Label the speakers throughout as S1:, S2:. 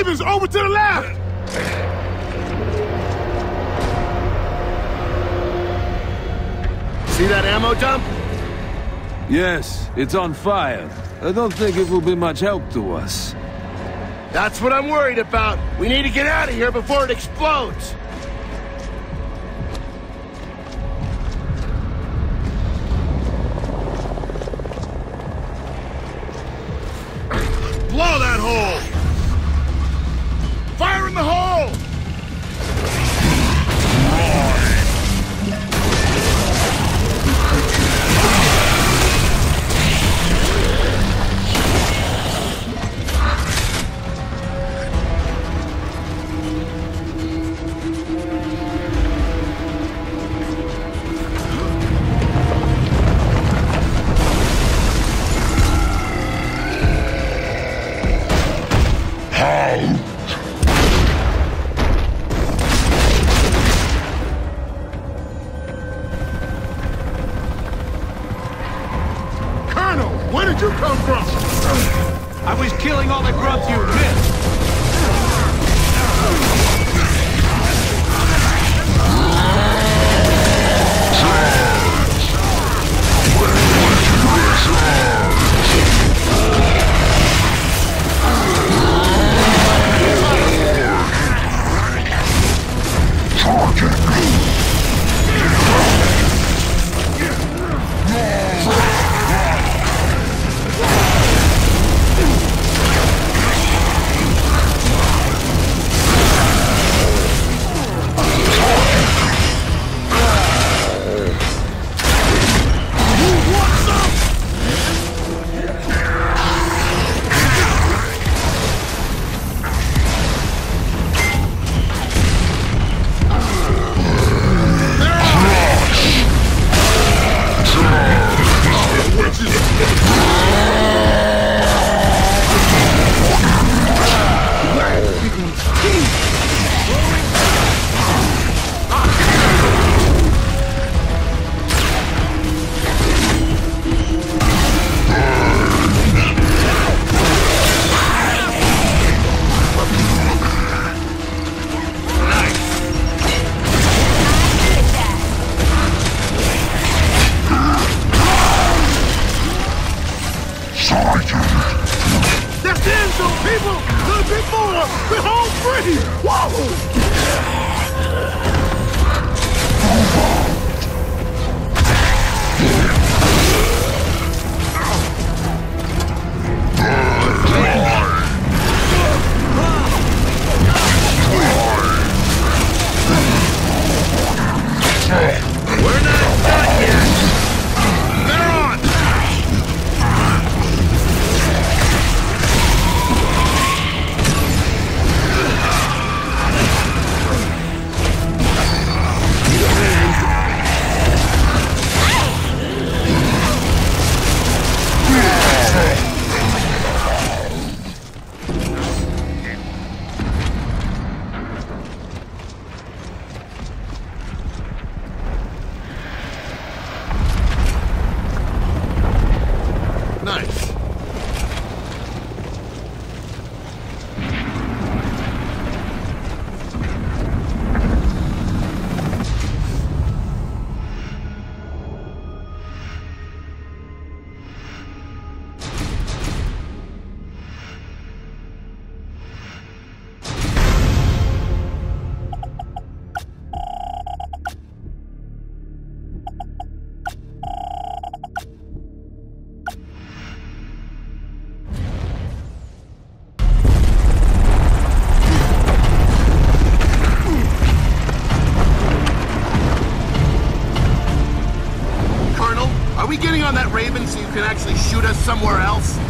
S1: Ravens over to the left!
S2: See that ammo dump?
S3: Yes, it's on fire. I don't think it will be much help to us.
S2: That's what I'm worried about. We need to get out of here before it explodes.
S1: Blow that hole! You come from?
S4: I was killing all the grubs you missed.
S1: Whoa! Actually shoot us somewhere else?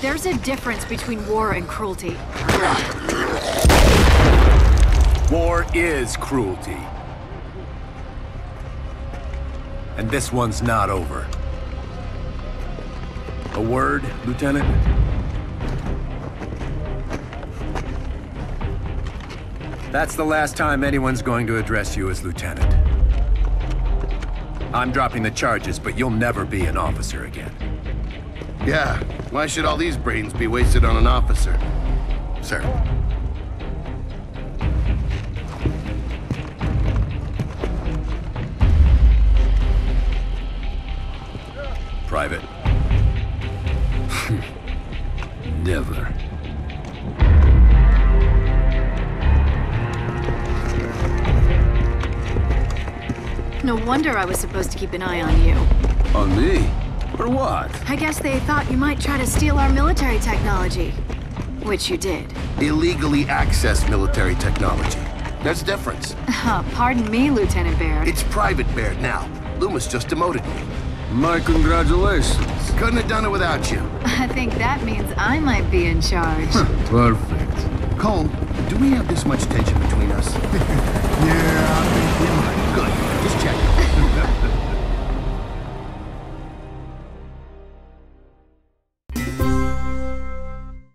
S5: There's a difference between war and cruelty.
S6: War is cruelty. And this one's not over. A word, Lieutenant? That's the last time anyone's going to address you as Lieutenant. I'm dropping the charges, but you'll never be an officer again.
S1: Yeah, why should all these brains be wasted on an officer? Sir.
S6: Private.
S3: Never.
S5: No wonder I was supposed to keep an eye on you.
S3: On me? For what?
S5: I guess they thought you might try to steal our military technology. Which you did.
S1: Illegally access military technology. There's a difference.
S5: Uh, pardon me, Lieutenant Baird.
S1: It's Private Baird now. Loomis just demoted me.
S3: My congratulations.
S1: Couldn't have done it without you.
S5: I think that means I might be in charge.
S3: Perfect.
S1: Cole, do we have this much tension between us?
S7: Yeah, I think we might.
S1: Good. Just check.